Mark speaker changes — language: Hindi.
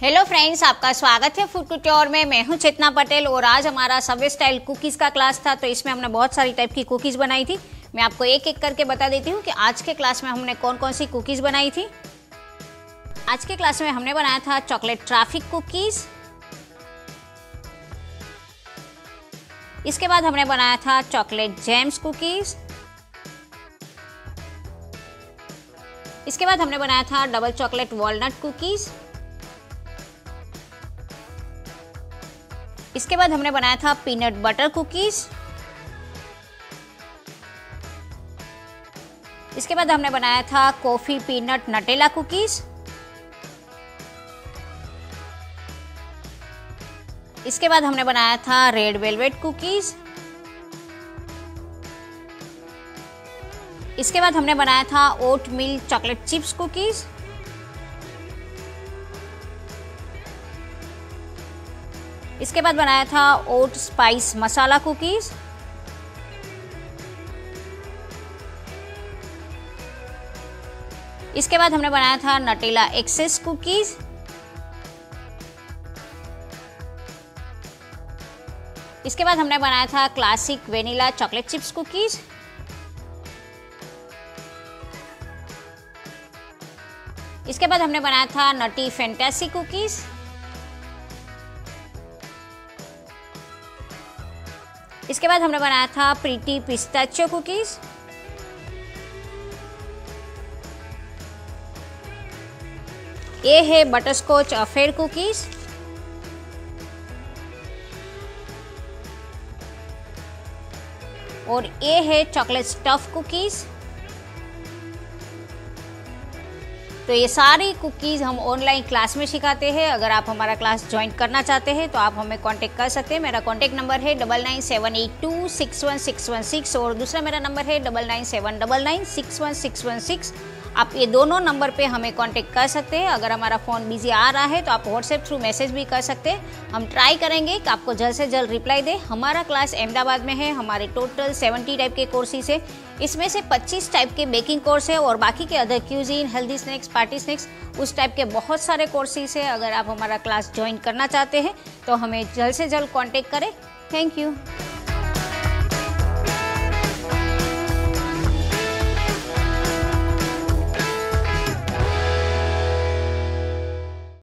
Speaker 1: फ्रेंड्स आपका स्वागत है फ़ूड ट्यूटोर में। मैं हूँ चेतना पटेल और आज हमारा सबवे स्टाइल कुकीज़ का क्लास था तो इसमें हमने बहुत सारी टाइप की कुकीज़ बनाई थी। मैं आपको एक एक करके बता देती हूँ कि आज के क्लास में हमने कौन कौन सी कुकीज़ बनाई थी। आज के क्लास में हमने बनाया था चॉकलेट ट्राफिक कुकीज़ इसके बाद हमने बनाया था चॉकलेट जेम्स कुकीज़ इसके बाद हमने बनाया था डबल चॉकलेट वॉलनट कुकीज़ इसके बाद हमने बनाया था पीनट बटर कुकीज़ इसके बाद हमने बनाया था कॉफ़ी पीनट नटेला कुकीज़ इसके बाद हमने बनाया था रेड वेलवेट कुकीज़ इसके बाद हमने बनाया था oatmeal chocolate chips cookies इसके बाद बनाया था ओट स्पाइस मसाला कुकीज़। इसके बाद हमने बनाया था नटेला एक्सेस कुकीज़। इसके बाद हमने बनाया था classic vanilla chocolate chips cookies. इसके बाद हमने बनाया था नटी फैंटेसी कुकीज़। इसके बाद हमने बनाया था प्रीटी पिस्ताचो कुकीज़। ये है बटरस्कॉच अफेयर कुकीज़। और ये है चॉकलेट स्टफ़ कुकीज़। तो ये सारी कुकीज़ हम ऑनलाइन क्लास में सिखाते हैं। अगर आप हमारा क्लास ज्वाइन करना चाहते हैं तो आप हमें कांटेक्ट कर सकते हैं। मेरा कांटेक्ट नंबर है double nine seven eight two six one six one six और दूसरा मेरा नंबर है double nine seven double nine six one six one six आप ये दोनों नंबर पे हमें कांटेक्ट कर सकते हैं। अगर हमारा फ़ोन बिज़ी आ रहा है तो आप व्हाट्सएप थ्रू मैसेज भी कर सकते हैं। हम ट्राई करेंगे कि आपको जल्द से जल्द रिप्लाई दे। हमारा क्लास अहमदाबाद में है, हमारे टोटल 70 टाइप के कोर्सेज है। इसमें से 25 टाइप के बेकिंग कोर्स है और बाकी के other cuisine healthy snacks party snacks उस टाइप के बहुत सारे कोर्सेज है। अगर आप हमारा क्लास ज्वाइन करना चाहते हैं तो हमें जल्द से जल्द कॉन्टेक्ट करें। Thank you